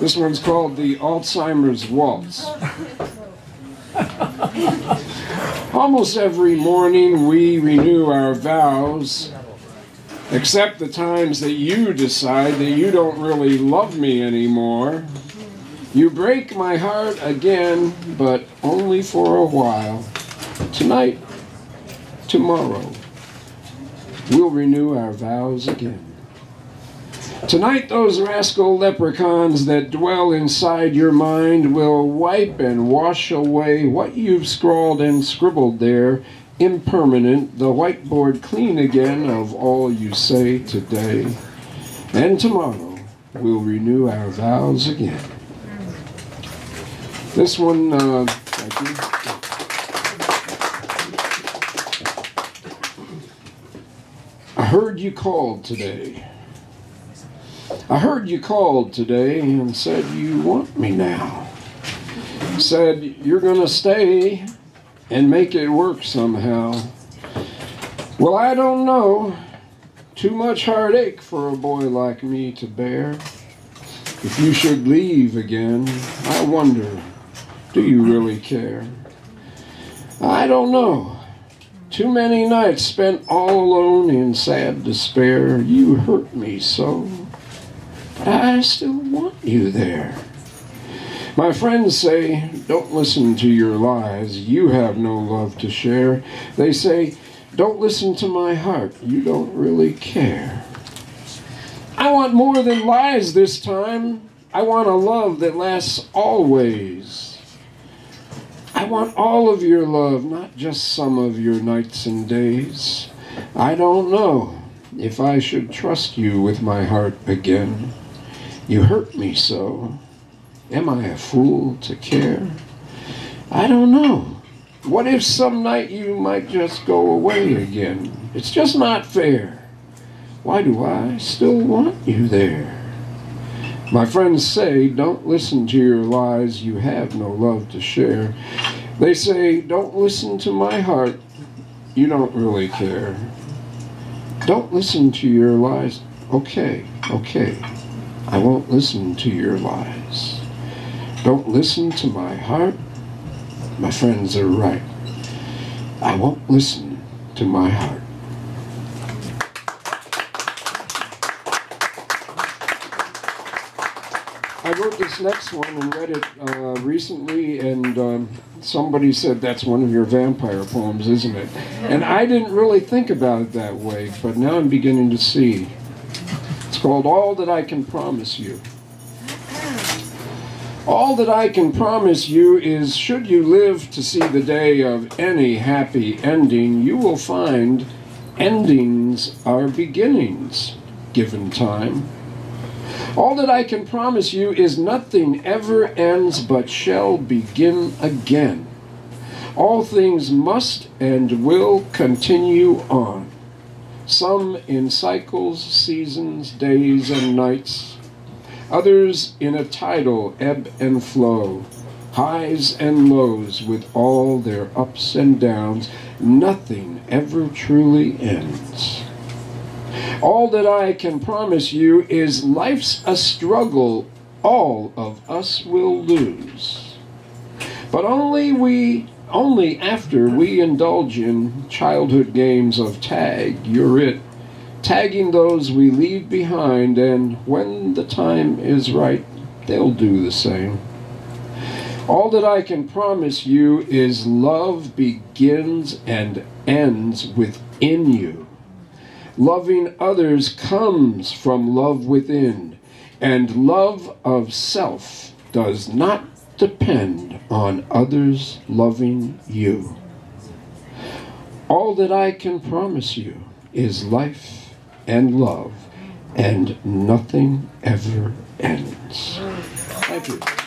This one's called the Alzheimer's Waltz. Almost every morning we renew our vows, except the times that you decide that you don't really love me anymore. You break my heart again, but only for a while. Tonight, tomorrow, we'll renew our vows again. Tonight, those rascal leprechauns that dwell inside your mind will wipe and wash away what you've scrawled and scribbled there, impermanent, the whiteboard clean again of all you say today. And tomorrow, we'll renew our vows again. This one, uh, thank you. I heard you called today. I heard you called today and said you want me now. Said you're going to stay and make it work somehow. Well, I don't know. Too much heartache for a boy like me to bear. If you should leave again, I wonder, do you really care? I don't know. Too many nights spent all alone in sad despair. You hurt me so. I still want you there. My friends say, don't listen to your lies. You have no love to share. They say, don't listen to my heart. You don't really care. I want more than lies this time. I want a love that lasts always. I want all of your love, not just some of your nights and days. I don't know if I should trust you with my heart again. You hurt me so. Am I a fool to care? I don't know. What if some night you might just go away again? It's just not fair. Why do I still want you there? My friends say, don't listen to your lies, you have no love to share. They say, don't listen to my heart, you don't really care. Don't listen to your lies. Okay, okay. I won't listen to your lies. Don't listen to my heart. My friends are right. I won't listen to my heart. I wrote this next one and read it uh, recently, and um, somebody said that's one of your vampire poems, isn't it? And I didn't really think about it that way, but now I'm beginning to see called All That I Can Promise You. All that I can promise you is should you live to see the day of any happy ending, you will find endings are beginnings, given time. All that I can promise you is nothing ever ends but shall begin again. All things must and will continue on some in cycles, seasons, days, and nights, others in a tidal ebb and flow, highs and lows with all their ups and downs, nothing ever truly ends. All that I can promise you is life's a struggle all of us will lose. But only we only after we indulge in childhood games of tag, you're it, tagging those we leave behind, and when the time is right, they'll do the same. All that I can promise you is love begins and ends within you. Loving others comes from love within, and love of self does not depend on others loving you. All that I can promise you is life and love, and nothing ever ends. Thank you.